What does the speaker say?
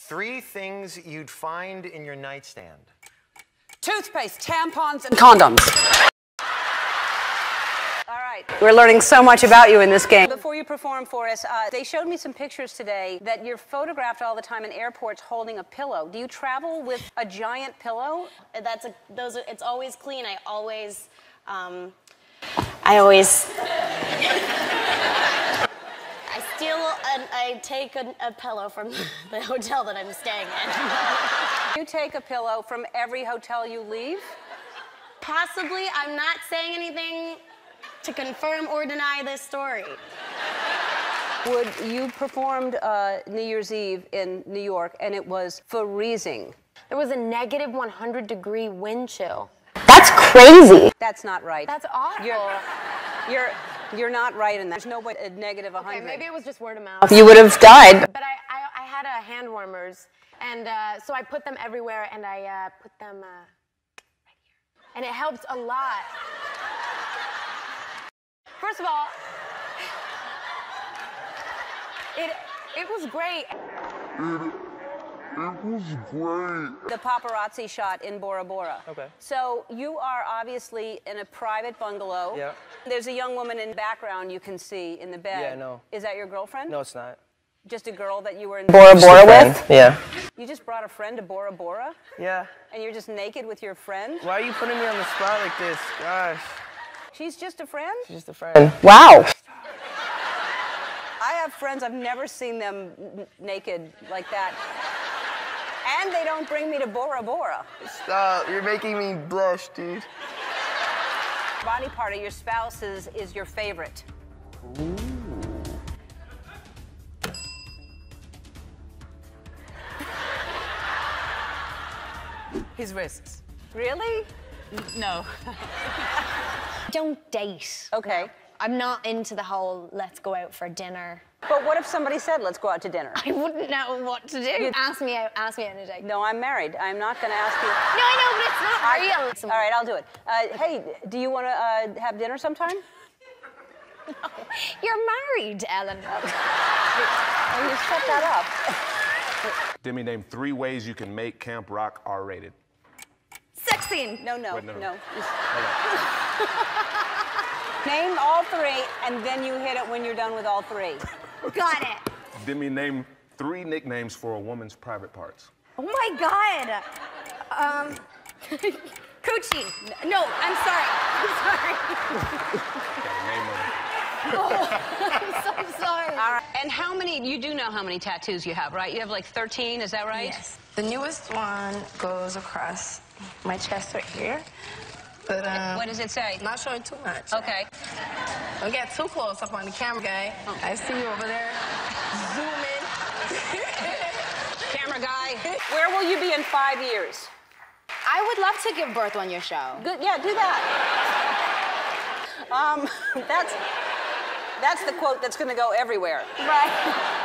Three things you'd find in your nightstand. Toothpaste, tampons, and condoms. All right. We're learning so much about you in this game. Before you perform for us, uh, they showed me some pictures today that you're photographed all the time in airports holding a pillow. Do you travel with a giant pillow? That's a, those. It's always clean. I always, um, I always. I steal and I take a, a pillow from the hotel that I'm staying in. You take a pillow from every hotel you leave? Possibly, I'm not saying anything to confirm or deny this story. Would you performed uh, New Year's Eve in New York and it was freezing? There was a negative 100 degree wind chill. That's crazy. That's not right. That's awful. You're, you're, you're not right in that. There's no way a negative 100. Okay, maybe it was just word of mouth. You would have died. But I, I, I had uh, hand warmers, and uh, so I put them everywhere, and I uh, put them uh, right here. And it helps a lot. First of all, it, it was great. The paparazzi shot in Bora Bora. Okay. So you are obviously in a private bungalow. Yeah. There's a young woman in the background you can see in the bed. Yeah, I know. Is that your girlfriend? No, it's not. Just a girl that you were in Bora Bora with? Yeah. You just brought a friend to Bora Bora? Yeah. And you're just naked with your friend? Why are you putting me on the spot like this? Gosh. She's just a friend? She's just a friend. Wow. I have friends, I've never seen them n- naked like that. And they don't bring me to Bora Bora. Stop. You're making me blush, dude. Body part of your spouse's is your favorite. Ooh. His wrists. Really? No. Don't date. Okay. I'm not into the whole let's go out for dinner. But what if somebody said, let's go out to dinner? I wouldn't know what to do. Ask me out. Ask me out on a date. No, I'm married. I'm not going to ask you. No, I know, but it's not real. All right, I'll do it. Uh, hey, do you want to uh, have dinner sometime? You're married, Ellen. Oh, you set that up. Demi, name three ways you can make Camp Rock R-rated. Sex scene. No, no, Wait, no, no. No. Name all three, and then you hit it when you're done with all three. Got it. Demi, name three nicknames for a woman's private parts. Oh my god. Um, Coochie. No, I'm sorry. I'm sorry. Okay, name them. I'm so sorry. All right. And how many, you do know how many tattoos you have, right? You have like 13, is that right? Yes. The newest one goes across my chest right here. But um, What does it say? Not showing too much. Okay. Don't get too close up on the camera, guy. I see you over there. Zoom in. Camera guy. Where will you be in five years? I would love to give birth on your show. Good, yeah, do that. Um, that's, that's the quote that's going to go everywhere. Right.